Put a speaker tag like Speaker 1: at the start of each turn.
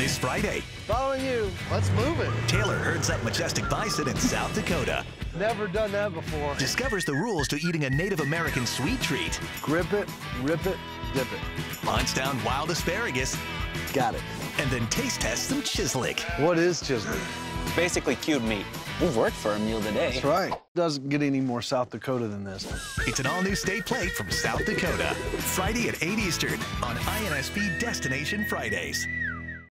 Speaker 1: This Friday,
Speaker 2: Following you. Let's move it.
Speaker 1: Taylor herds up majestic bison in South Dakota,
Speaker 2: Never done that before.
Speaker 1: discovers the rules to eating a Native American sweet treat,
Speaker 2: Grip it, rip it, dip it.
Speaker 1: hunts down wild asparagus,
Speaker 2: Got it.
Speaker 1: and then taste tests some chislic.
Speaker 2: What is chislic?
Speaker 3: Basically cubed meat. We've worked for a meal today.
Speaker 2: That's right. Doesn't get any more South Dakota than this.
Speaker 1: It's an all-new state plate from South Dakota. Friday at 8 Eastern on INSP Destination Fridays.